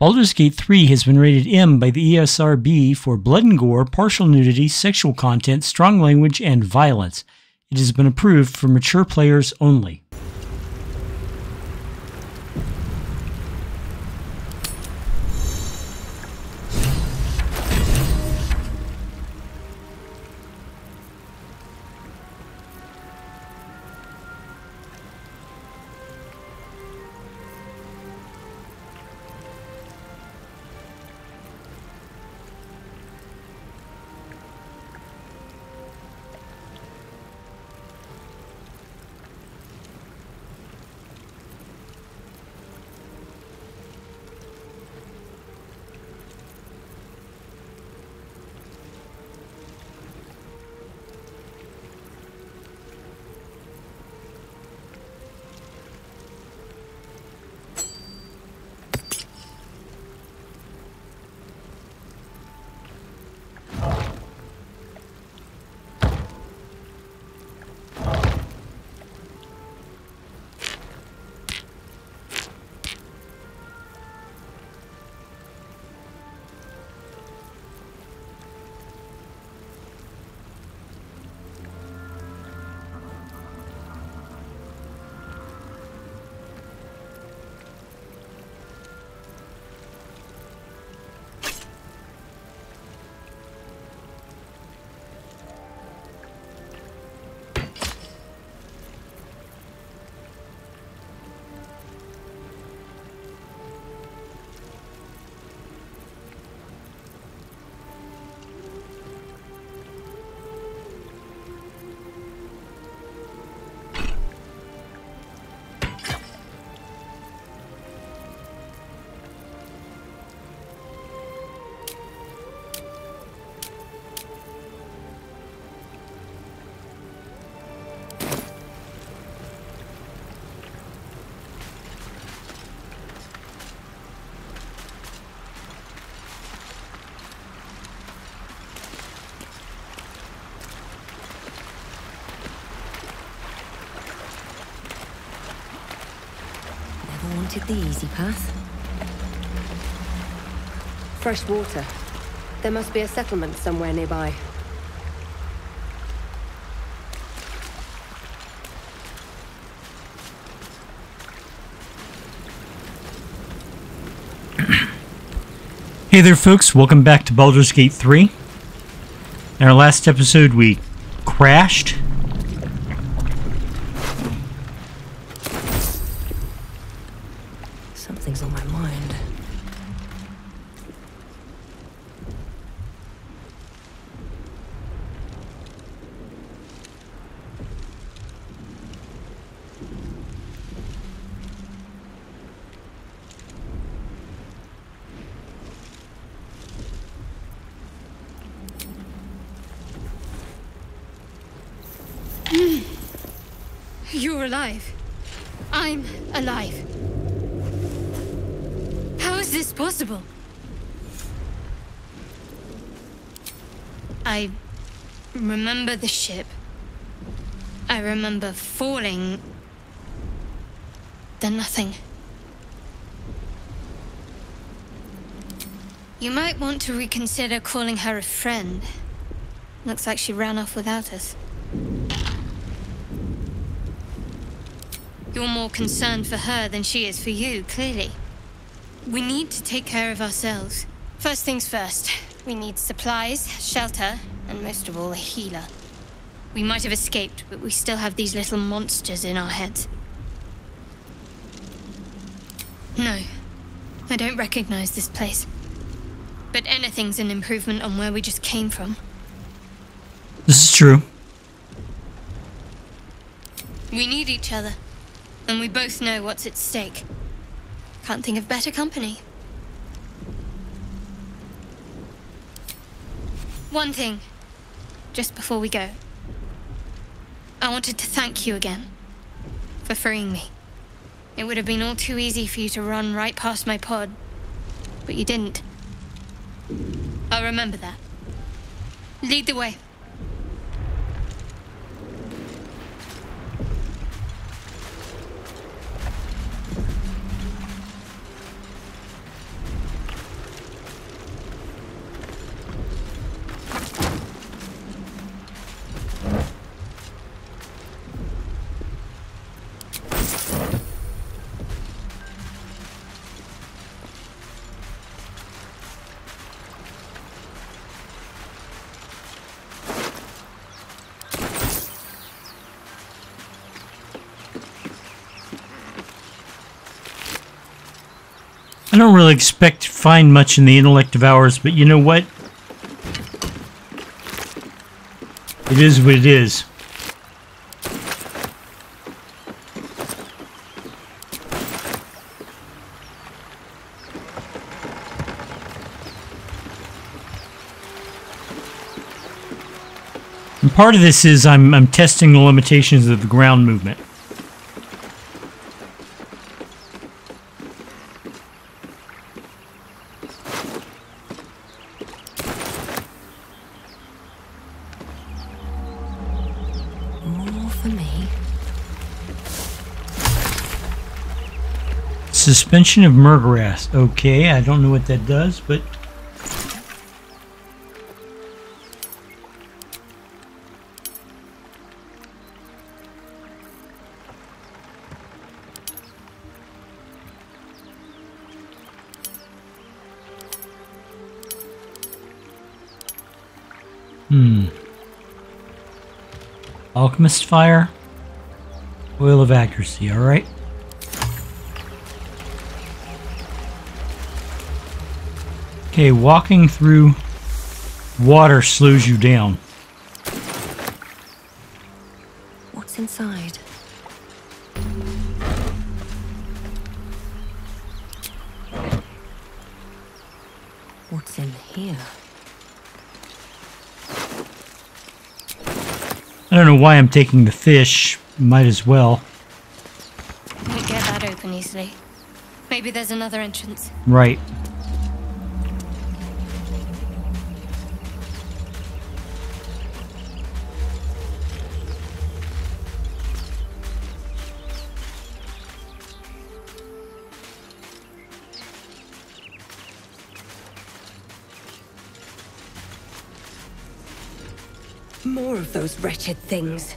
Baldur's Gate 3 has been rated M by the ESRB for blood and gore, partial nudity, sexual content, strong language, and violence. It has been approved for mature players only. Wanted the easy path. Fresh water. There must be a settlement somewhere nearby. Hey there, folks. Welcome back to Baldur's Gate 3. In our last episode, we crashed. Something's on my mind. You're alive. I'm alive. How is this possible? I the ship. I remember falling. Then nothing. You might want to reconsider calling her a friend. Looks like she ran off without us. You're more concerned for her than she is for you, clearly. We need to take care of ourselves. First things first, we need supplies, shelter, and most of all, a healer. We might have escaped, but we still have these little monsters in our heads. No, I don't recognize this place. But anything's an improvement on where we just came from. This is true. We need each other, and we both know what's at stake. Can't think of better company. One thing, just before we go. I wanted to thank you again for freeing me. It would have been all too easy for you to run right past my pod, but you didn't. I'll remember that. Lead the way. Don't really expect to find much in the intellect of ours, but you know what? It is what it is. And part of this is I'm, I'm testing the limitations of the ground movement. Suspension of Murgrass. Okay, I don't know what that does, but Hmm. Alchemist fire. Oil of accuracy, alright. Okay, walking through water slows you down. What's inside? What's in here? I don't know why I'm taking the fish. Might as well. Won't get that open easily. Maybe there's another entrance. Right. Things.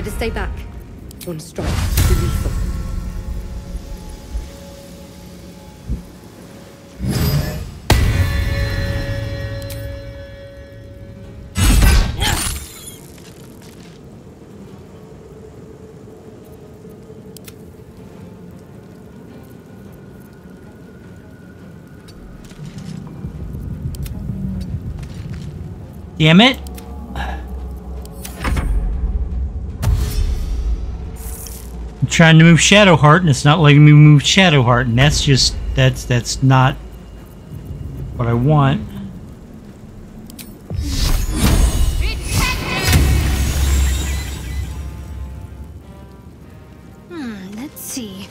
Better stay back. One strike be lethal. Damn it. Trying to move Shadowheart and it's not letting me move Shadowheart and that's just that's that's not what I want. Hmm, let's see.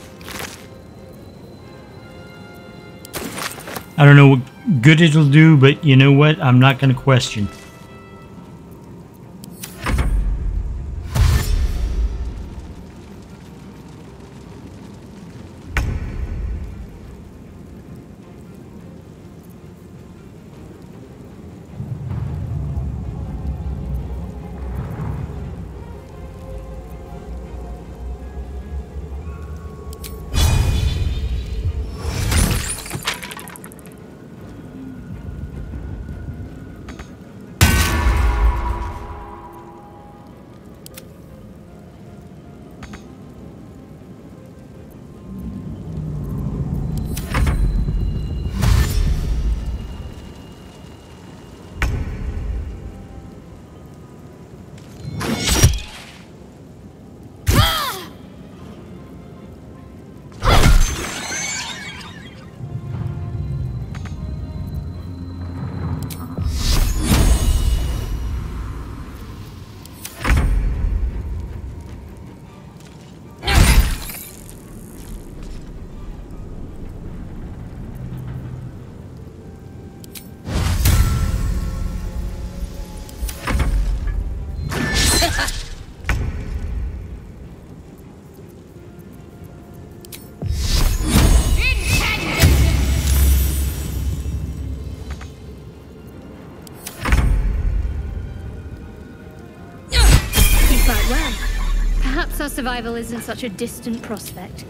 I don't know what good it'll do, but you know what? I'm not going to question. Well, perhaps our survival isn't such a distant prospect.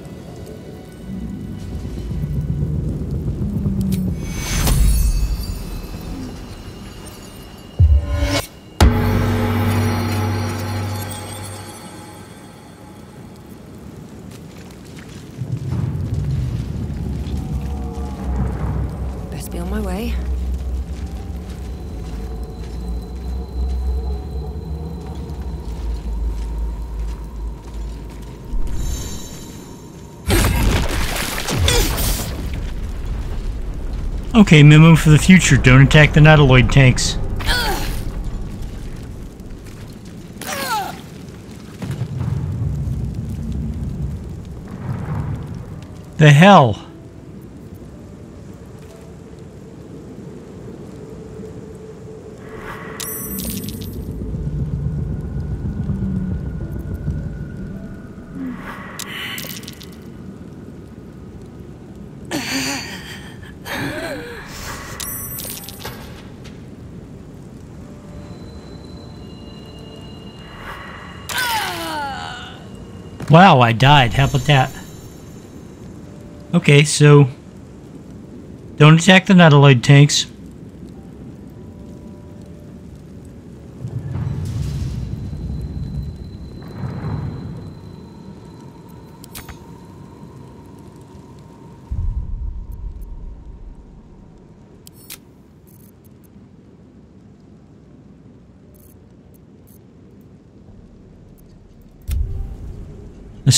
Okay, memo for the future. Don't attack the Nautiloid tanks. The hell? Wow, I died. How about that? Okay, so don't attack the Nautiloid tanks.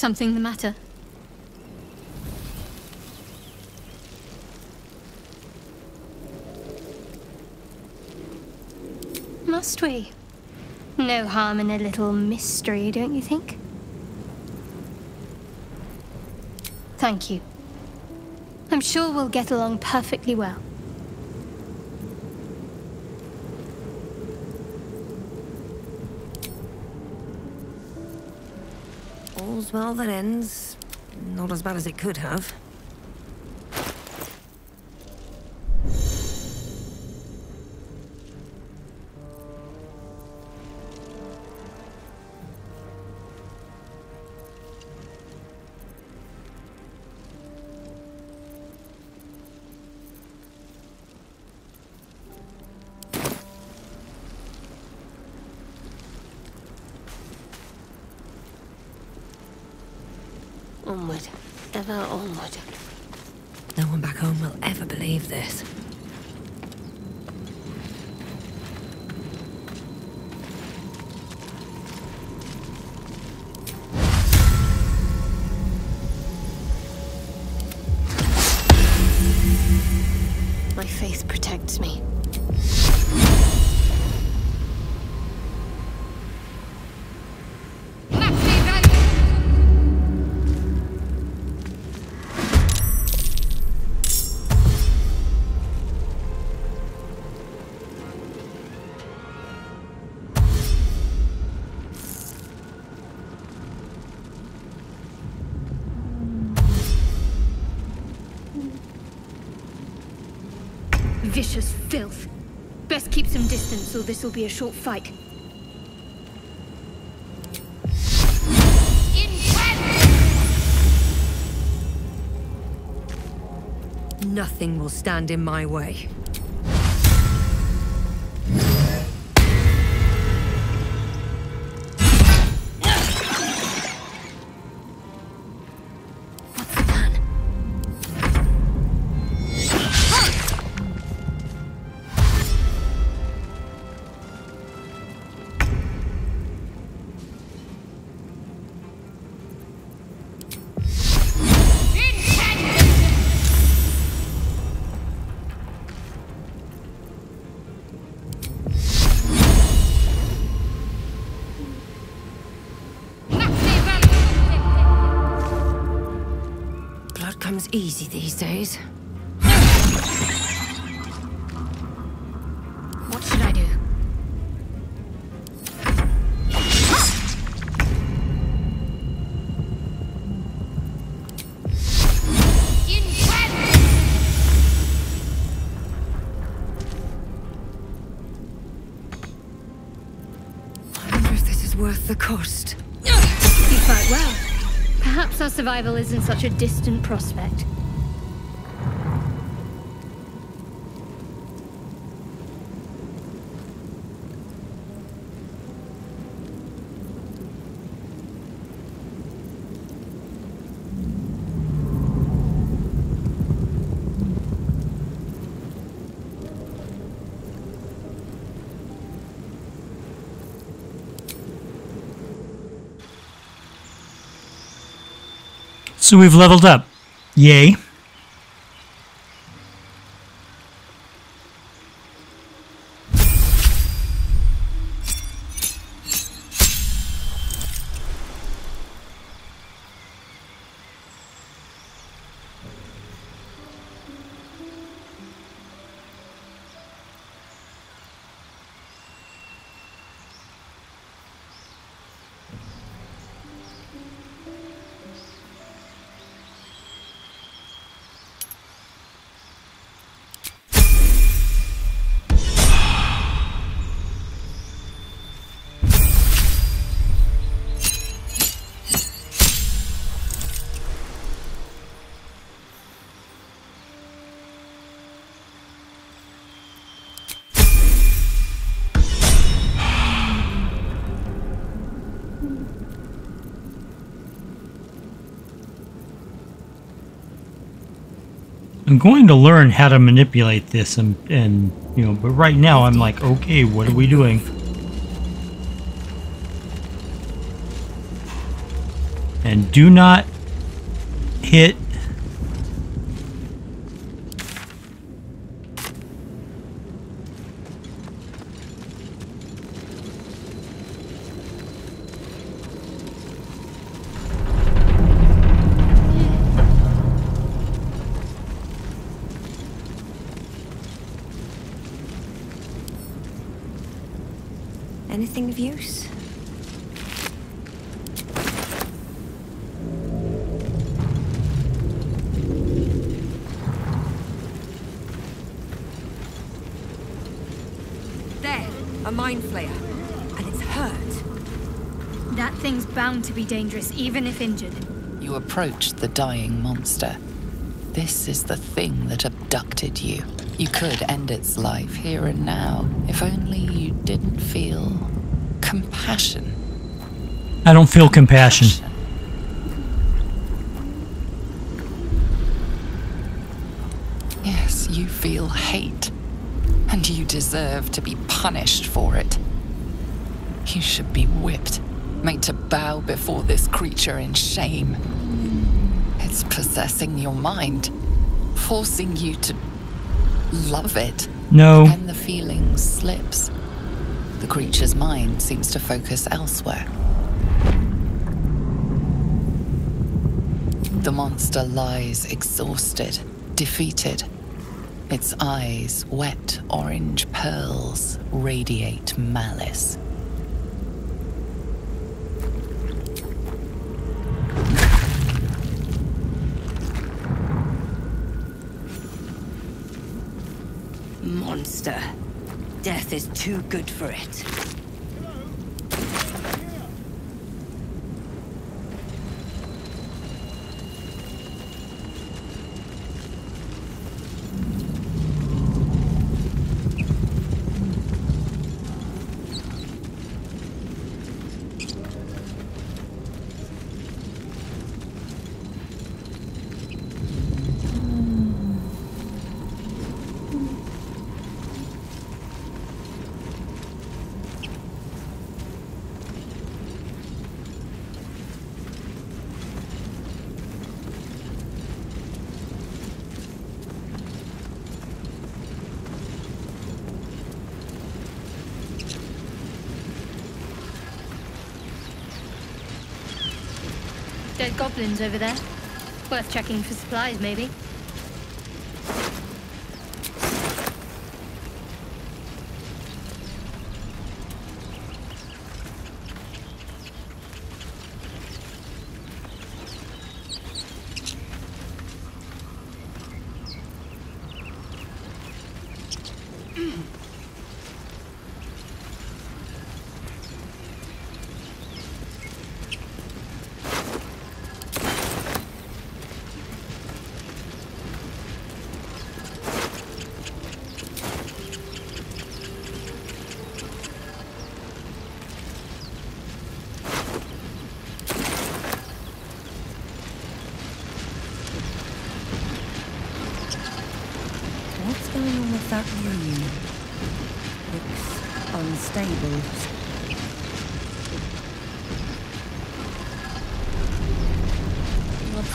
Something the matter? Must we? No harm in a little mystery, don't you think? Thank you. I'm sure we'll get along perfectly well. All's well that ends. Not as bad as it could have. Onward. Oh, no one back home will ever believe this. My faith protects me. this will be a short fight. Nothing will stand in my way. Easy these days. What should I do? I wonder if this is worth the cost. You fight well. Perhaps our survival isn't such a distant prospect. So we've leveled up. Yay. I'm going to learn how to manipulate this and, and you know, but right now I'm like, okay, what are we doing? And do not Anything of use? There, a mind flayer. And it's hurt. That thing's bound to be dangerous, even if injured. You approach the dying monster. This is the thing that abducted you. You could end its life here and now, if only you didn't feel compassion. I don't feel compassion. Yes, you feel hate, and you deserve to be punished for it. You should be whipped, made to bow before this creature in shame. It's possessing your mind, forcing you to love it. No. And the feeling slips. Creature's mind seems to focus elsewhere. The monster lies exhausted, defeated. Its eyes, wet orange pearls, radiate malice. Monster. Is too good for it. Goblins over there. Worth checking for supplies, maybe. What's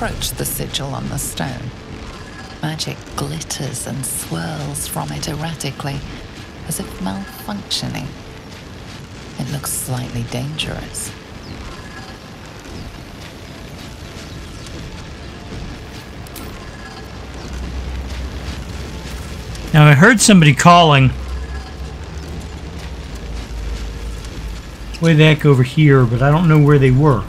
approach the sigil on the stone. Magic glitters and swirls from it erratically, as if malfunctioning. It looks slightly dangerous. Now I heard somebody calling. Way back over here, but I don't know where they were.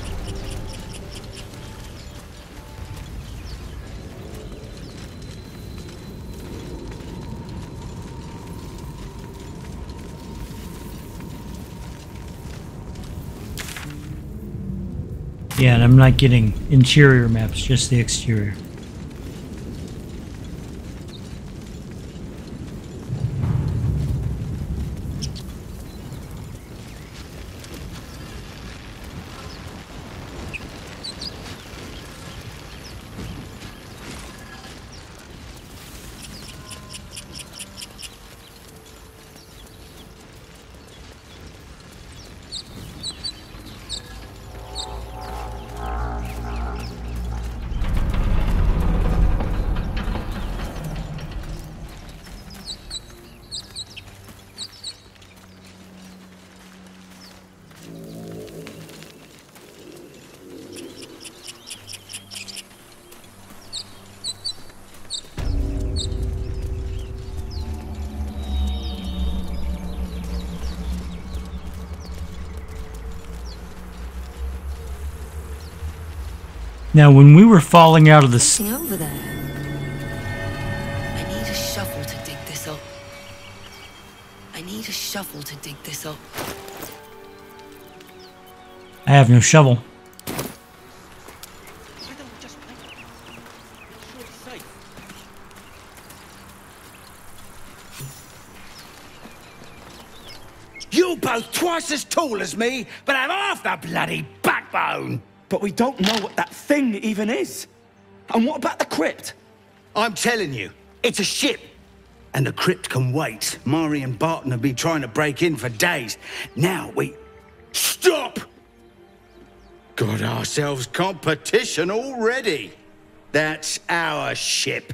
Yeah, and I'm not getting interior maps, just the exterior. Now, when we were falling out of the s- Something over there. I need a shovel to dig this up. I need a shovel to dig this up. I have no shovel. You're both twice as tall as me, but have half the bloody backbone. But we don't know what that thing even is. And what about the crypt? I'm telling you, it's a ship. And the crypt can wait. Mari and Barton have been trying to break in for days. Now we... Stop! Got ourselves competition already. That's our ship.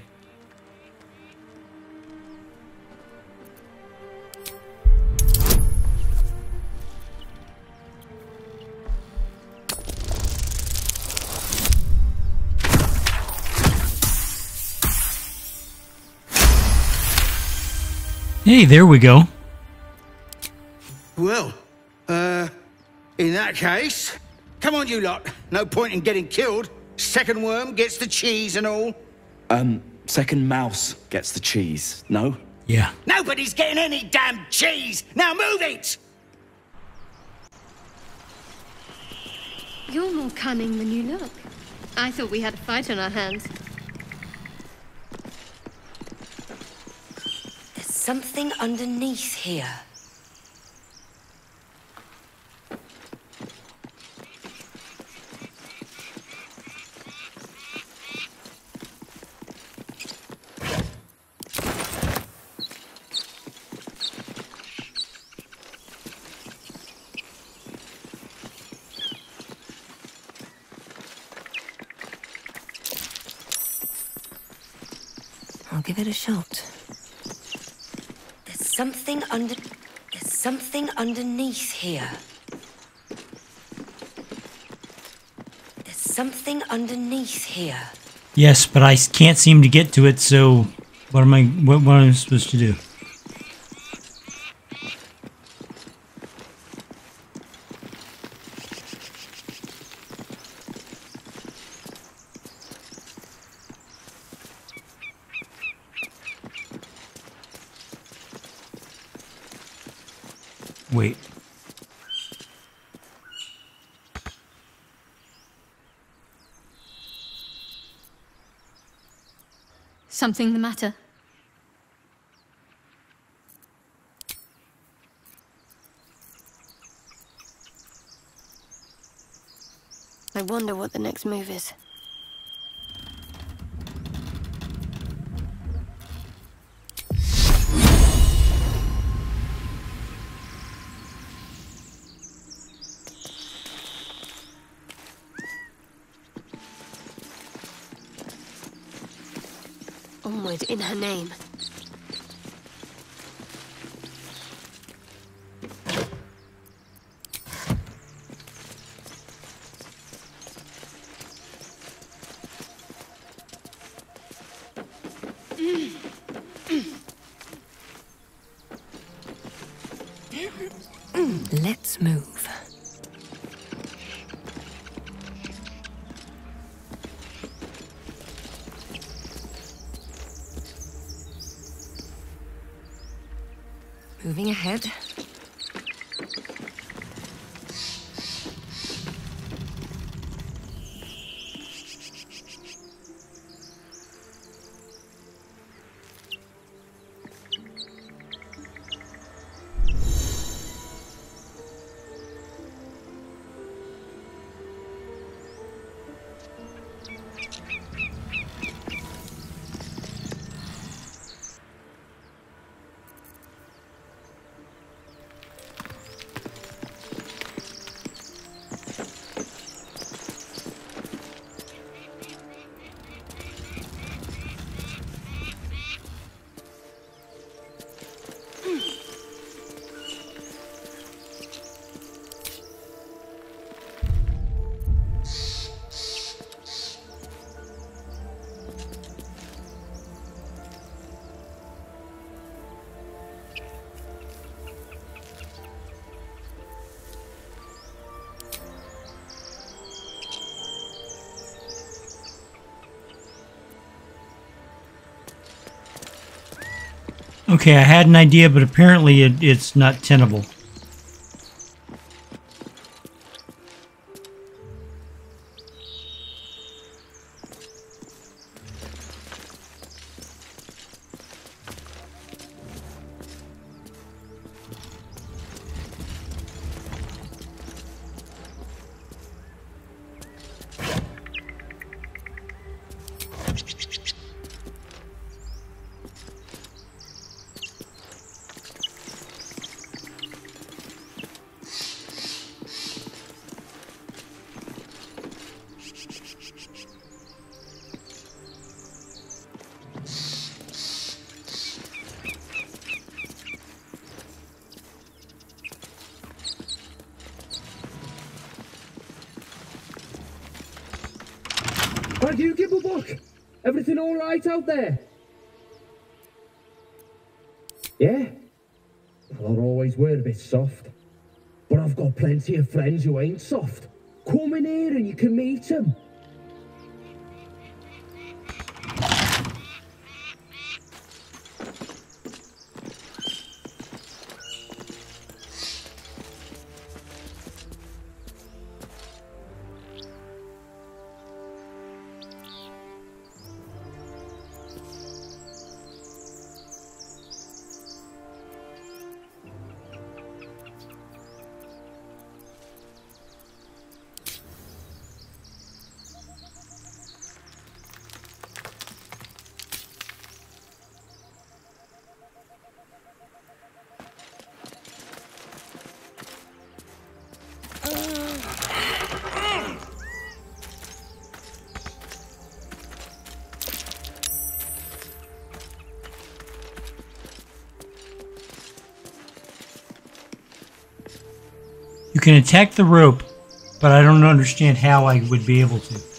Hey, there we go. Well, uh, in that case, come on, you lot. No point in getting killed. Second worm gets the cheese and all. Um, second mouse gets the cheese, no? Yeah. Nobody's getting any damn cheese. Now move it! You're more cunning than you look. I thought we had a fight on our hands. Something underneath here. I'll give it a shot. Something under. There's something underneath here. There's something underneath here. Yes, but I can't seem to get to it, so what am I what, what am I supposed to do? Wait. Something the matter? I wonder what the next move is. Her name. Let's move. Moving ahead. Okay, I had an idea, but apparently it, it's not tenable. You Gibblebuck? Everything all right out there? Yeah? Well, I always were a bit soft. But I've got plenty of friends who ain't soft. Come in here and you can meet them. You can attack the rope but I don't understand how I would be able to.